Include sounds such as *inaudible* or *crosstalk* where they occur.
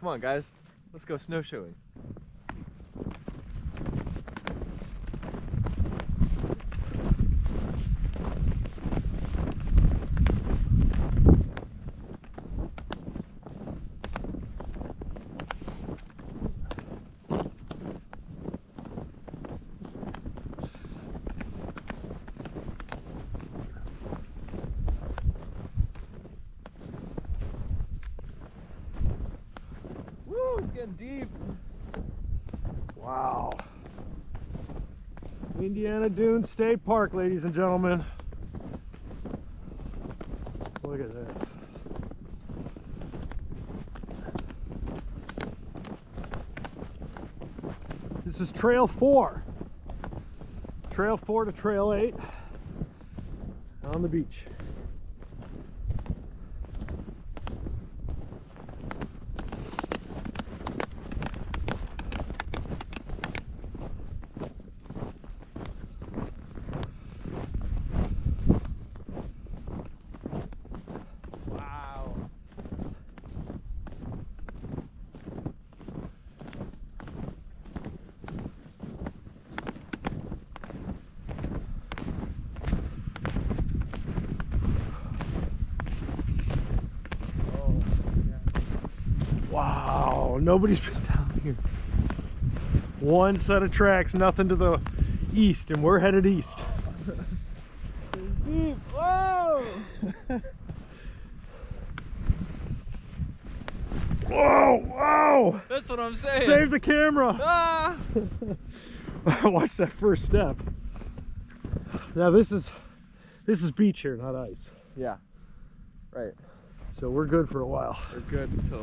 Come on, guys. Let's go snowshoeing. Getting deep. Wow. Indiana Dunes State Park, ladies and gentlemen. Look at this. This is Trail 4. Trail 4 to Trail 8 on the beach. Wow, nobody's *laughs* been down here. One set of tracks, nothing to the east, and we're headed east. Deep. *laughs* Whoa! Whoa, whoa! That's what I'm saying. Save the camera! Ah! *laughs* Watch that first step. Now this is this is beach here, not ice. Yeah. Right. So we're good for a while. We're good until